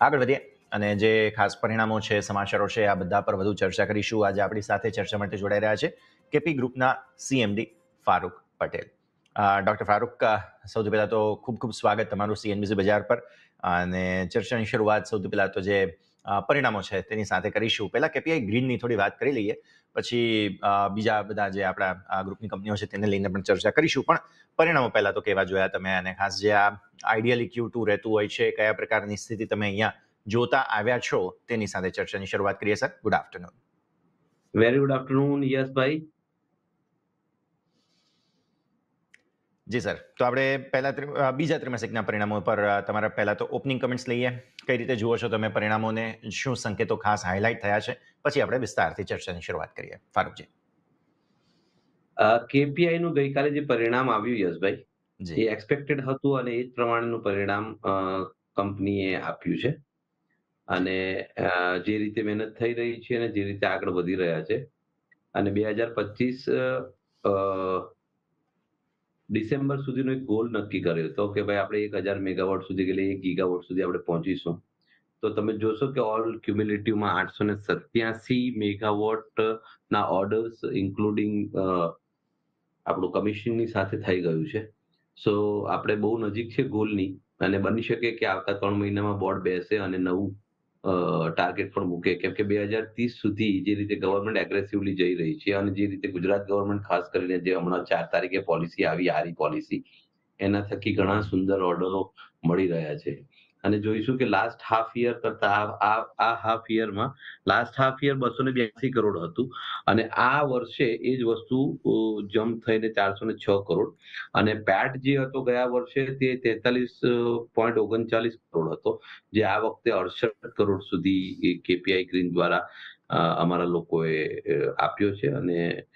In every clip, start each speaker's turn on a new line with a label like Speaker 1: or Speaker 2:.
Speaker 1: આગળ વધીએ અને જે ખાસ પરિણામો છે, સમાચારો છે, આ બધા પર વધુ ચર્ચા કરીશું. આજે આપણી સાથે ચર્ચા માટે જોડાઈ રહ્યા છે કેપી ગ્રુપના સીએમડી ફારૂક પટેલ. ડૉક્ટર ફારૂક સૌથી પહેલાં તો ખૂબ ખૂબ સ્વાગત તમારું સીએનબીસી બજાર પર. અને ચર્ચાની શરૂઆત સૌથી પહેલાં તો જે પરિણામો છે તેની સાથે કરીશું. પહેલાં કેપીઆઈ ગ્રીનની થોડી વાત કરી લઈએ. પછી બીજા બધા જે આપણા ગ્રુપની કંપનીઓ છે તેને લઈને પણ ચર્ચા કરીશું. પણ પરિણામો પહેલાં તો કેવા જોયા તમે અને ખાસ જે આ આઈડિયલી ક્યુ ટુ રહેતું હોય છે, કયા પ્રકારની સ્થિતિ તમે અહીંયા જોતા આવ્યા છો તેની સાથે ચર્ચાની શરૂઆત કરીએ, sir. Good afternoon.
Speaker 2: Very good afternoon યશભાઈ.
Speaker 1: જી સર. તો આપણે પહેલા બીજા ત્રિમાસિકના પરિણામો પર તમારા પહેલા તો ઓપનિંગ કમેન્ટ્સ લઈએ. કઈ રીતે જુઓ છો તમે પરિણામોને? શું સંકેતો ખાસ હાઇલાઇટ થયા છે? પછી આપણે વિસ્તારથી ચર્ચાની શરૂઆત કરીએ. ફારૂકજી.
Speaker 2: કેપીઆઈ નું ગઈકાલે જે પરિણામ આવ્યું યશભાઈ એ એક્સપેક્ટેડ હતું અને એ જ પ્રમાણેનું પરિણામ કંપનીએ આપ્યું છે. અને જે રીતે મહેનત થઈ રહી છે અને જે રીતે આગળ વધી રહ્યા છે. અને બે હજાર પચીસ ડિસેમ્બર સુધીનો એક ગોલ નક્કી કર્યો હતો કે ભાઈ આપણે એક હજાર મેગાવોટ સુધી કે એક ગીગાવોટ સુધી આપણે પહોંચીશું. તો તમે જોશો કે ઓલ ક્યુમ્યુલેટિવમાં આઠસો ને સત્યાસી મેગાવોટ ના ઓર્ડર્સ ઇન્ક્લુડિંગ આપણું કમિશનની સાથે થઈ ગયું છે. સો આપણે બહુ નજીક છે ગોલની અને બની શકે કે આવતા ત્રણ મહિનામાં બોર્ડ બેસે અને નવું ટાર્ગેટ પણ મૂકે. કેમ કે બે હજાર ત્રીસ સુધી જે રીતે ગવર્મેન્ટ એગ્રેસિવલી જઈ રહી છે અને જે રીતે ગુજરાત ગવર્મેન્ટ ખાસ કરીને જે હમણાં ચાર તારીખે પોલિસી આવી આરી પોલિસી એના થકી ઘણા સુંદર ઓર્ડરો મળી રહ્યા છે. અને જોઈશું કે લાસ્ટ હાફ યર કરતા આ- હાફ યરમાં લાસ્ટ હાફ યર બસો ને બ્યાસી કરોડ હતું. અને આ વર્ષે એ જ વસ્તુ જમ્પ થઈને ચારસો ને છ કરોડ. અને પેટ જે હતો ગયા વર્ષે તે તેતાલીસ પોઈન્ટ ઓગણચાલીસ કરોડ હતો. જે આ વખતે અડસઠ કરોડ સુધી કેપીઆઈ ગ્રીન દ્વારા અમારા લોકોએ આપ્યો છે. અને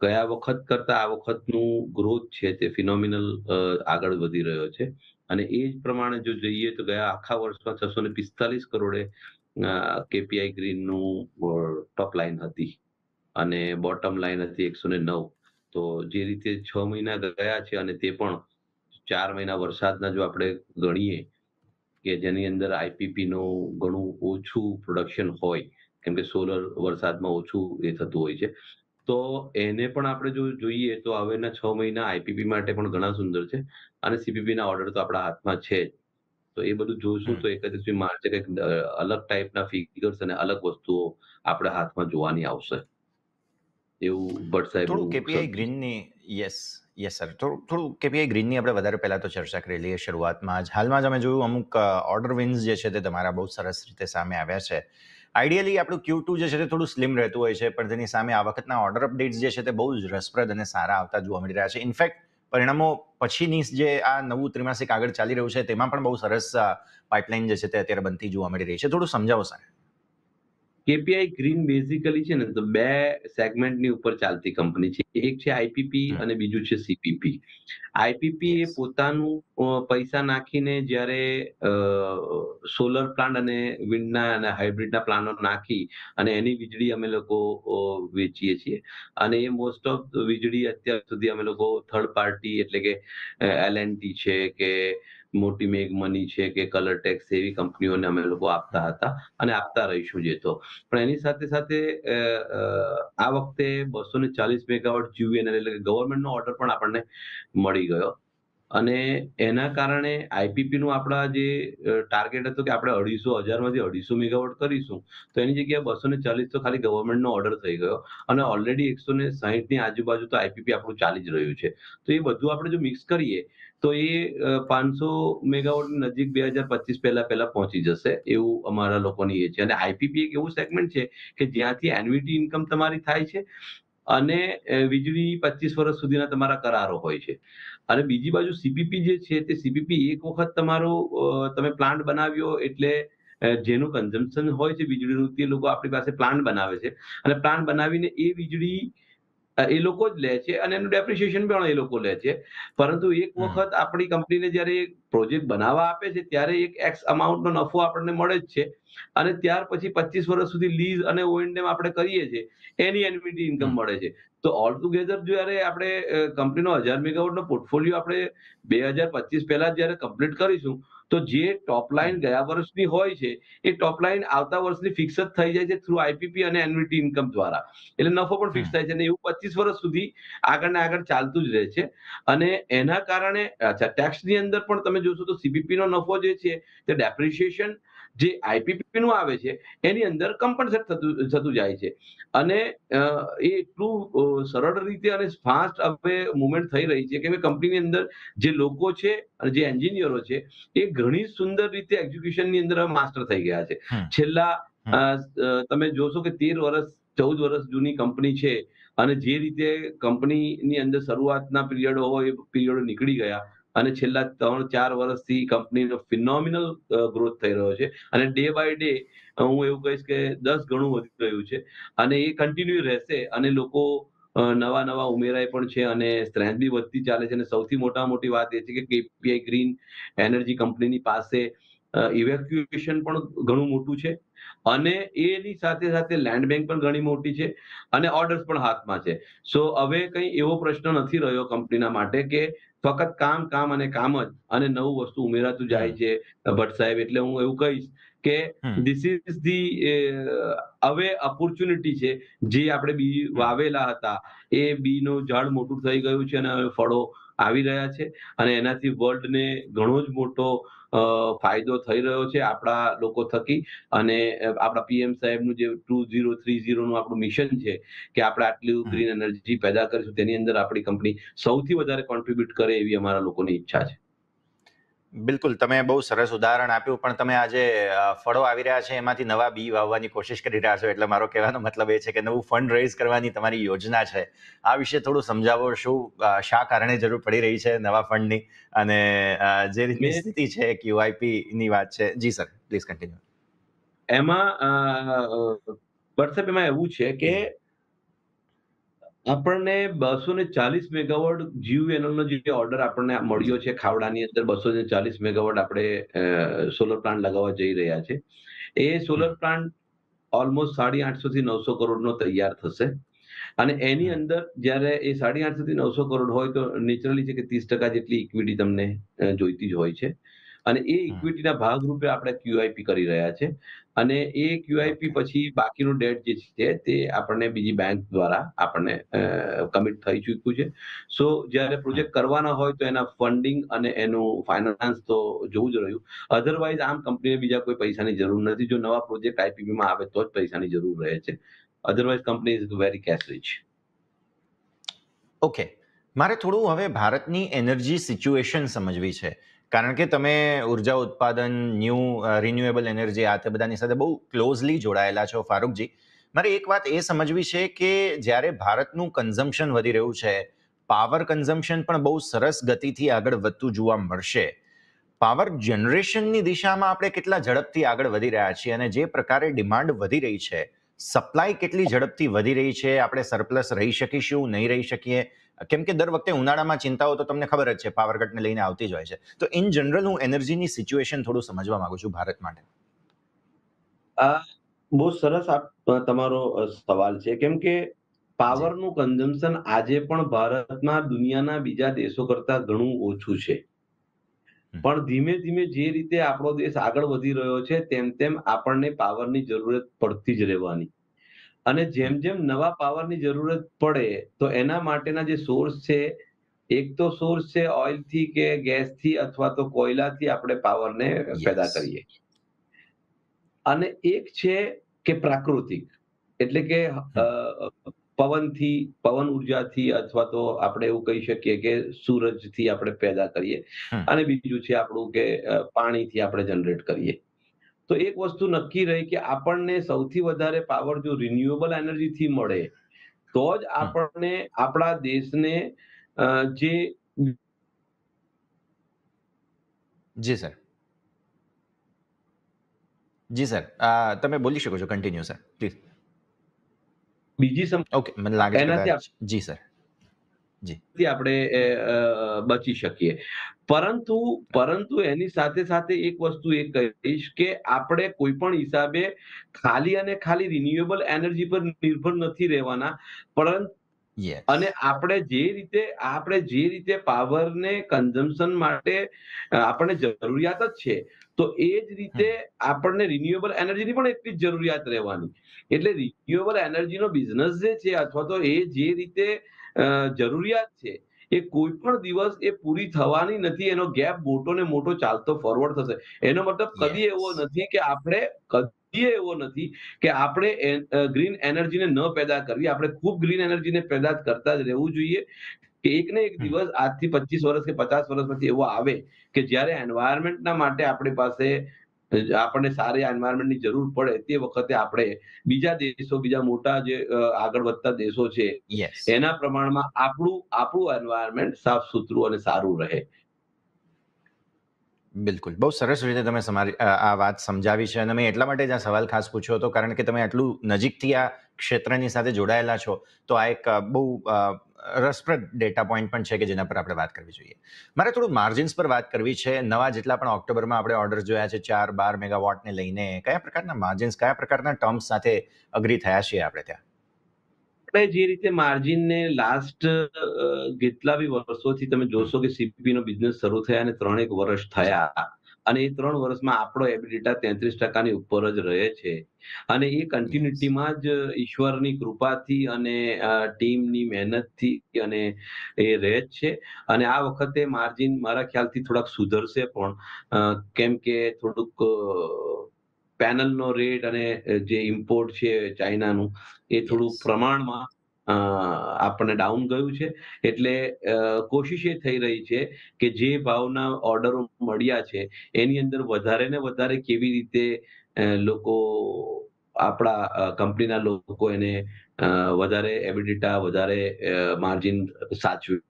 Speaker 2: ગયા વખત કરતા આ વખતનું ગ્રોથ છે તે ફિનોમિનલ આગળ વધી રહ્યો છે. અને એ જ પ્રમાણે જો જોઈએ તો ગયા આખા વર્ષમાં છસો ને પિસ્તાલીસ કરોડે કેપીઆઈ ગ્રીનનું ટોપ લાઈન હતી. અને બોટમ લાઈન હતી એકસો ને નવ. તો જે રીતે છ મહિના ગયા છે અને તે પણ ચાર મહિના વરસાદના જો આપણે ગણીએ કે જેની અંદર આઈપીપી નું ઘણું ઓછું પ્રોડક્શન હોય, કેમ કે સોલર વરસાદમાં ઓછું એ થતું હોય છે. તો એને પણ આપણે જો જોઈએ તો હવેના છ મહિના આઈપીપી માટે પણ ઘણા સુંદર છે અને સીપીપીના ઓર્ડર તો આપણા હાથમાં છે જ. તો એ બધું જોઈશું તો એકત્રીસમી માર્ચે કંઈક અલગ ટાઈપના ફિગર્સ અને અલગ વસ્તુઓ આપણા હાથમાં જોવાની આવશે. એવું ભટ્ટ સાહેબ
Speaker 1: થોડું કેપીઆઈ ગ્રીનની યસ યસ સર થોડું થોડું કેપીઆઈ ગ્રીનની આપણે વધારે પહેલાં તો ચર્ચા કરી લઈએ શરૂઆતમાં જ. હાલમાં જ અમે જોયું અમુક ઓર્ડર વિન્સ જે છે તે તમારા બહુ સરસ રીતે સામે આવ્યા છે. આઈડિયલી આપણું ક્યુ ટુ જે છે તે થોડું સ્લિમ રહેતું હોય છે, પણ તેની સામે આ વખતના ઓર્ડર અપડેટ્સ જે છે તે બહુ જ રસપ્રદ અને સારા આવતા જોવા મળી રહ્યા છે. ઇનફેક્ટ પરિણામો પછીની જે આ નવું ત્રિમાસિક આગળ ચાલી રહ્યું છે, તેમાં પણ બહુ સરસ પાઇપલાઇન જે છે તે અત્યારે બનતી જોવા મળી રહી છે. થોડું સમજાવો, સર.
Speaker 2: કેપીઆઈ ગ્રીન બેઝિકલી છે ને તો બે સેગમેન્ટની ઉપર ચાલતી કંપની છે. એક છે આઈપીપી અને બીજું છે સીપીપી આઈપીપી એ પોતાનું પૈસા નાખીને જ્યારે સોલર પ્લાન્ટ અને વિન્ડના અને હાઇબ્રિડના પ્લાનો નાખી અને એની વીજળી અમે લોકો વેચીએ છીએ. અને એ મોસ્ટ ઓફ વીજળી અત્યાર સુધી અમે લોકો થર્ડ પાર્ટી એટલે કે એલ છે કે મોટી મેઘ મની છે કે કલર ટેક્સ એવી કંપનીઓને અમે લોકો આપતા હતા અને આપતા રહીશું જે તો. પણ એની સાથે સાથે આ વખતે બસો ને ચાલીસ મેગાવોટ જીવીએનએલ એટલે કે ગવર્મેન્ટનો ઓર્ડર પણ આપણને મળી ગયો. અને એના કારણે આઈપીપીનું આપણા જે ટાર્ગેટ હતો કે આપણે અઢીસો હજારમાંથી અઢીસો મેગાવોટ કરીશું, તો એની જગ્યાએ બસો ને ચાલીસ તો ખાલી ગવર્મેન્ટનો ઓર્ડર થઈ ગયો અને ઓલરેડી એકસો ને સાહીઠની આજુબાજુ તો આઈપીપી આપણું ચાલી જ રહ્યું છે. તો એ બધું આપણે જો મિક્સ કરીએ, તો એ પાંચસો મેગાવોટ નજીક બે હજાર પચીસ પહેલા પહેલા પહોંચી જશે એવું અમારા લોકોની એ છે. અને આઈપીપી એક એવું સેગમેન્ટ છે કે જ્યાંથી એન્યુટી ઇન્કમ તમારી થાય છે અને વીજળી પચીસ વર્ષ સુધીના તમારા કરારો હોય છે. અને બીજી બાજુ સીપીપી જે છે તે સીપીપી એક વખત તમારો તમે પ્લાન્ટ બનાવ્યો એટલે જેનું કન્ઝમ્પશન હોય છે વીજળીનું તે લોકો આપણી પાસે પ્લાન્ટ બનાવે છે. અને પ્લાન્ટ બનાવીને એ વીજળી એ લોકો જ લે છે અને એનું ડેપ્રિશિએશન પણ એ લોકો લે છે. પરંતુ એક વખત આપણી કંપનીને જ્યારે પ્રોજેક્ટ બનાવવા આપે છે ત્યારે એક એક્સ અમાઉન્ટનો નફો આપણને મળે જ છે. અને ત્યાર પછી પચીસ વર્ષ સુધી લીઝ અને ઓએનડેમ આપણે કરીએ છીએ એની એન્યુટી ઇન્કમ મળે છે. તો ઓલ ટુગેધર જ્યારે આપણે કંપનીનો હજાર મેગાવોટનો પોર્ટફોલિયો આપણે બે હજાર પચીસ પહેલા જ્યારે કમ્પ્લીટ કરીશું તો જે ટોપ લાઇન ગયા વર્ષની હોય છે એ ટોપ લાઇન આવતા વર્ષની ફિક્સ જ થઈ જાય છે થ્રુ આઈપીપી અને એન્યુટી ઇન્કમ દ્વારા. એટલે નફો પણ ફિક્સ થાય છે અને એવું પચીસ વર્ષ સુધી આગળ ને આગળ ચાલતું જ રહે છે. અને એના કારણે અચ્છા ટેક્સની અંદર પણ તમે જોશો તો સીપીપી નો નફો જે છે તે ડેપ્રિશિએશન જે આઈપીપી નું આવે છે એની અંદર કમ્પન્સેટ થતું થતું જાય છે. અને એ એટલું સરળ રીતે અને ફાસ્ટ હવે મુવમેન્ટ થઈ રહી છે કે કંપનીની અંદર જે લોકો છે અને જે એન્જિનિયરો છે એ ઘણી સુંદર રીતે એક્ઝિક્યુશનની અંદર માસ્ટર થઈ ગયા છે. છેલ્લા તમે જોશો કે તેર વર્ષ ચૌદ વર્ષ જૂની કંપની છે અને જે રીતે કંપનીની અંદર શરૂઆતના પિરિયડો હોય એ પિરિયડો નીકળી ગયા અને છેલ્લા ત્રણ ચાર વર્ષથી કંપનીનો ફિનોમિનલ ગ્રોથ થઈ રહ્યો છે. અને ડે બાય ડે હું એવું કહીશ કે દસ ગણું વધી રહ્યું છે અને એ કન્ટિન્યુ રહેશે અને લોકો નવા નવા ઉમેરાય પણ છે અને સ્ટ્રેન્થ બી વધતી ચાલે છે અને સૌથી મોટા મોટી વાત એ છે કે કેપીઆઈ ગ્રીન એનર્જી કંપનીની પાસે ઇવેક્યુએશન પણ ઘણું મોટું છે. અને એની સાથે સાથે લેન્ડ બેંક પણ ઘણી મોટી છે અને ઓર્ડર્સ પણ હાથમાં છે. સો હવે કંઈ એવો પ્રશ્ન નથી રહ્યો કંપનીના માટે કે ફક્ત કામ કામ અને કામ જ અને નવું વસ્તુ ઉમેરાતું જાય છે. ભટ્ટ સાહેબ એટલે હું એવું કહીશ કે. ધીસ ઇઝ ધી હવે ઓપોર્ચ્યુનિટી છે. જે આપણે બી વાવેલા હતા એ બીનું ઝાડ મોટું થઈ ગયું છે અને હવે ફળો આવી રહ્યા છે અને એનાથી વર્લ્ડને ઘણો જ મોટો ફાયદો થઈ રહ્યો છે આપણા લોકો થકી. અને આપણા પીએમ સાહેબનું જે ટુ ઝીરો થ્રી ઝીરોનું આપણું મિશન છે કે આપણે આટલી ગ્રીન એનર્જી પેદા કરીશું તેની અંદર આપણી કંપની સૌથી વધારે કોન્ટ્રીબ્યુટ કરે એવી અમારા લોકોની ઈચ્છા છે.
Speaker 1: બિલકુલ તમે બહુ સરસ ઉદાહરણ આપ્યું પણ તમે આજે ફળો આવી રહ્યા છે એમાંથી નવા બી વાવવાની કોશિશ કરી રહ્યા છો એટલે મારો કહેવાનો મતલબ એ છે કે નવું ફંડ રેઝ કરવાની તમારી યોજના છે. આ વિશે થોડું સમજાવો શું શા કારણે જરૂર પડી રહી છે નવા ફંડની અને જે રીતની સ્થિતિ છે ક્યુઆઈપી ની વાત છે. જી સર પ્લીઝ કન્ટિન્યુ
Speaker 2: એમાં વોટ્સએપ એમાં એવું છે કે આપણને બસો ને ચાલીસ મેગાવોટ જીયુએનએલ નો જે ઓર્ડર આપણને મળ્યો છે ખાવડાની અંદર બસો ને ચાલીસ મેગાવોટ આપણે સોલર પ્લાન્ટ લગાવવા જઈ રહ્યા છે. એ સોલર પ્લાન્ટ ઓલમોસ્ટ સાડી આઠસો થી નવસો કરોડનો તૈયાર થશે. અને એની અંદર જ્યારે એ સાડી આઠસો થી નવસો કરોડ હોય તો નેચરલી છે કે ત્રીસ ટકા જેટલી ઇક્વિટી તમને જોઈતી જ હોય છે. અને એ ઇક્વિટીના ભાગરૂપે આપણે ક્યુઆઈપી કરી રહ્યા છે. અને એ ક્યુઆઈપી પછી બાકીનું ડેટ જે છે તે આપણને બીજી બેંક દ્વારા આપણને કમિટ થઈ ચૂક્યું છે. સો જ્યારે પ્રોજેક્ટ કરવાના હોય તો એના ફંડિંગ અને એનું ફાઇનાન્સ તો જોવું જ રહ્યું. અધરવાઇઝ આમ કંપનીને બીજા કોઈ પૈસાની જરૂર નથી. જો નવા પ્રોજેક્ટ આઈપીપીમાં આવે તો જ પૈસાની જરૂર રહે છે. Otherwise company is very cash rich
Speaker 1: okay મારે થોડું હવે ભારતની એનર્જી સિચ્યુએશન સમજવી છે. કારણ કે તમે ઊર્જા ઉત્પાદન ન્યૂ રિન્યુએબલ એનર્જી આ તે બધાની સાથે બહુ ક્લોઝલી જોડાયેલા છો ફારૂકજી. મારે એક વાત એ સમજવી છે કે જ્યારે ભારતનું કન્ઝમ્પશન વધી રહ્યું છે પાવર કન્ઝમ્પશન પણ બહુ સરસ ગતિથી આગળ વધતું જોવા મળશે. પાવર જનરેશનની દિશામાં આપણે કેટલા ઝડપથી આગળ વધી રહ્યા છીએ અને જે પ્રકારે ડિમાન્ડ વધી રહી છે સપ્લાય કેટલી ઝડપથી વધી રહી છે, આપણે સરપ્લસ રહી શકીશું, નહીં રહી શકીએ કેમ કે દર વખતે ઉનાળામાં ચિંતાઓ તો તમને ખબર જ છે પાવર કટને લઈને આવતી જ હોય છે. તો ઇન જનરલ હું એનર્જીની સિચ્યુએશન થોડું સમજવા માંગુ છું ભારત માટે.
Speaker 2: બહુ સરસ આપ તમારો સવાલ છે. કેમ કે પાવરનું કન્ઝમ્પશન આજે પણ ભારતમાં દુનિયાના બીજા દેશો કરતા ઘણું ઓછું છે. પણ ધીમે ધીમે જે રીતે આપણો દેશ આગળ વધી રહ્યો છે તેમ તેમ આપણને પાવરની જરૂરત પડતી જ રહેવાની. અને જેમ જેમ નવા પાવરની જરૂરત પડે તો એના માટેના જે સોર્સ છે એક તો સોર્સ છે ઓઇલથી કે ગેસથી અથવા તો કોયલાથી આપણે પાવરને પેદા કરીએ. અને એક છે કે પ્રાકૃતિક એટલે કે પવનથી પવન ઉર્જાથી અથવા તો આપણે એવું કહી શકીએ કે સૂરજથી આપણે પેદા કરીએ. અને બીજું છે આપણું કે પાણીથી આપણે જનરેટ કરીએ. તો એક વસ્તુ નક્કી રહી કે આપણને સૌથી વધારે પાવર જો રિન્યુએબલ એનર્જીથી મળે તો જ આપણને આપણા દેશને જે
Speaker 1: જી સર. જી સર તમે બોલી શકો છો કન્ટિન્યુ સર પ્લીઝ
Speaker 2: બીજી સમ
Speaker 1: ઓકે મને લાગે છે જી સર.
Speaker 2: આપણે બચી શકીએ. પરંતુ પરંતુ એની સાથે સાથે એક વસ્તુ એ કહીશ કે આપણે કોઈ પણ હિસાબે ખાલી અને ખાલી રિન્યુએબલ એનર્જી પર નિર્ભર નથી રહેવાના પરંતુ અને આપણે જે રીતે આપણે જે રીતે પાવરને કન્ઝમ્પશન માટે આપણને જરૂરિયાત જ છે તો એ જ રીતે આપણને રિન્યુએબલ એનર્જીની પણ એટલી જ જરૂરિયાત રહેવાની. એટલે રિન્યુએબલ એનર્જીનો બિઝનેસ જે છે અથવા તો એ જે રીતે જરૂરિયાત છે. એ કોઈ પણ દિવસ એ પૂરી થવાની નથી. એનો ગેપ મોટો ને મોટો ચાલતો ફોરવર્ડ થશે. એનો મતલબ કદી એવો નથી કે આપણે કદી એવો નથી કે આપણે ગ્રીન એનર્જીને ન પેદા કરવી. આપણે ખૂબ ગ્રીન એનર્જીને પેદા કરતા જ રહેવું જોઈએ. કે એક ને એક. દિવસ આજથી પચીસ વર્ષ કે પચાસ વર્ષ પછી એવો આવે કે જ્યારે એન્વાયરમેન્ટના માટે આપણી પાસે આપણને સારી એન્વાયરમેન્ટની જરૂર પડે તે વખતે આપણે બીજા દેશો બીજા મોટા જે આગળ વધતા દેશો છે એના પ્રમાણમાં આપણું આપણું એન્વાયરમેન્ટ સાફ સુથરું અને સારું રહે.
Speaker 1: બિલકુલ. બહુ સરસ રીતે તમે તમારી આ વાત સમજાવી છે અને મેં એટલા માટે જ આ સવાલ ખાસ પૂછ્યો હતો કારણ કે તમે આટલું નજીકથી આ ક્ષેત્રની સાથે જોડાયેલા છો તો આ એક બહુ રસપ્રદ ડેટા પોઈન્ટ પણ છે કે જેના પર આપણે વાત કરવી જોઈએ. મારે થોડું માર્જિન્સ પર વાત કરવી છે. નવા જેટલા પણ ઓક્ટોબરમાં આપણે ઓર્ડર જોયા છે, ચાર, બાર મેગાવોટને લઈને કયા પ્રકારના માર્જિન્સ કયા પ્રકારના ટર્મ્સ સાથે અગ્રી થયા છીએ આપણે ત્યાં?
Speaker 2: જે રીતે માર્જિનને લાસ્ટ કેટલા બી વર્ષોથી તમે જોશો કે સીપીપી નો બિઝનેસ શરૂ થયા અને ત્રણેક વર્ષ થયા અને એ ત્રણ વર્ષમાં આપણો એબિલિટા તેત્રીસ ટકાની ઉપર જ રહે છે. અને એ કન્ટિન્યુટીમાં જ ઈશ્વરની કૃપાથી અને ટીમની મહેનતથી અને એ રહે જ છે. અને આ વખતે માર્જિન મારા ખ્યાલથી થોડાક સુધરશે પણ કેમ કે થોડુંક પેનલનો રેટ અને જે ઇમ્પોર્ટ છે ચાઇનાનું એ થોડું પ્રમાણમાં આપણને ડાઉન ગયું છે. એટલે કોશિશ એ થઈ રહી છે કે જે ભાવના ઓર્ડરો મળ્યા છે, એની અંદર વધારે ને વધારે કેવી રીતે લોકો આપણા કંપનીના લોકો એને વધારે એબિડિટા વધારે માર્જિન સાચવે.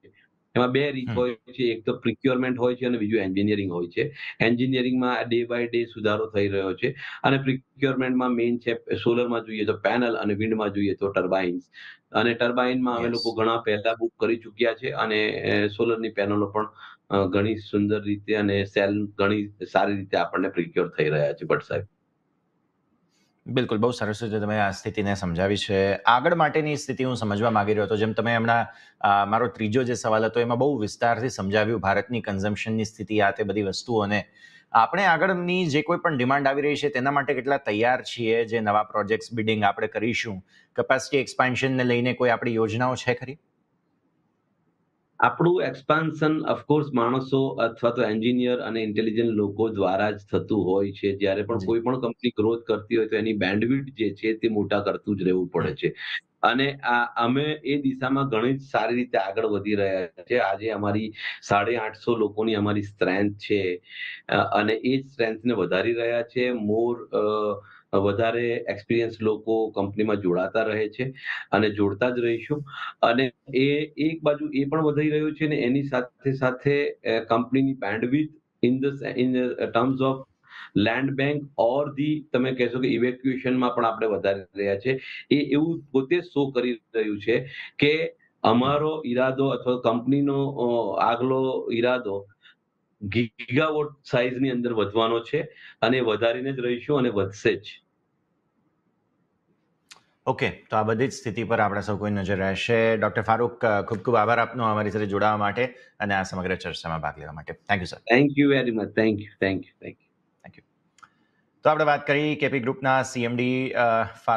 Speaker 2: એમાં બે રીત હોય છે. એક તો પ્રિક્યોરમેન્ટ હોય છે અને બીજું એન્જિનિયરિંગ હોય છે. એન્જિનિયરિંગમાં ડે બાય ડે સુધારો થઈ રહ્યો છે અને પ્રિક્યોરમેન્ટમાં મેઇન છે સોલરમાં જોઈએ તો પેનલ અને વિન્ડમાં જોઈએ તો ટર્બાઇન્સ અને ટર્બાઇનમાં અમે લોકો ઘણા પહેલા બુક કરી ચૂક્યા છે અને સોલરની પેનલો પણ ઘણી સુંદર રીતે અને સેલ ઘણી સારી રીતે આપણને પ્રિક્યોર થઈ રહ્યા છે ભટ્ટ સાહેબ.
Speaker 1: બિલકુલ, બહુ સરસ રીતે તમે આ સ્થિતિને સમજાવી છે. આગળ માટેની સ્થિતિ હું સમજવા માંગી રહ્યો હતો, જેમ તમે હમણાં મારો ત્રીજો જે સવાલ હતો, એમાં બહુ વિસ્તારથી સમજાવ્યું ભારતની કન્ઝમ્પશનની સ્થિતિ, આ તે બધી વસ્તુઓને. આપણે આગળની જે કોઈ પણ ડિમાન્ડ આવી રહી છે, તેના માટે કેટલા તૈયાર છીએ? જે નવા પ્રોજેક્ટ્સ બિડિંગ આપણે કરીશું? કેપેસિટી એક્સપાન્શનને લઈને કોઈ આપણી યોજનાઓ છે ખરી?
Speaker 2: આપણું એક્સપાન્શન ઓફકોર્સ માણસો અથવા તો એન્જિનિયર અને ઇન્ટેલિજન્ટ લોકો દ્વારા જ થતું હોય છે. જ્યારે પણ કોઈ પણ કંપની ગ્રોથ કરતી હોય તો એની બેન્ડવિડ જે છે તે મોટા કરતું જ રહેવું પડે છે. અને આ અમે એ દિશામાં ઘણી જ સારી રીતે આગળ વધી રહ્યા છે. આજે અમારી સાડે આઠસો લોકોની અમારી સ્ટ્રેન્થ છે. અને એ સ્ટ્રેન્થને વધારી રહ્યા છે. મોર વધારે એક્સપિરિયન્સ લોકો કંપનીમાં જોડાતા રહે છે અને જોડતા જ રહીશું. અને એ, એક બાજુ એ પણ વધી રહ્યું છે ને એની સાથે સાથે કંપનીની bandwidth in the in terms of land bank or the તમે કહેશો કે ઇવેક્યુએશનમાં પણ આપણે વધારી રહ્યા છે. એ એવું પોતે શો કરી રહ્યું છે કે અમારો ઈરાદો અથવા કંપનીનો આગલો ઈરાદો ગીગાવોટ સાઇઝની અંદર વધવાનો છે અને વધારીને જ રહીશું અને વધશે જ.
Speaker 1: ઓકે તો આ બધી જ સ્થિતિ પર આપણે સૌ કોઈ નજર રહેશે. ડોક્ટર ફારૂક ખૂબ ખૂબ આભાર આપનો અમારી સાથે જોડાવા માટે અને આ સમગ્ર ચર્ચામાં ભાગ લેવા માટે. Thank you sir
Speaker 2: thank you very much thank you thank you thank you
Speaker 1: તો આપણે વાત કરી કેપી ગ્રુપના સીએમડી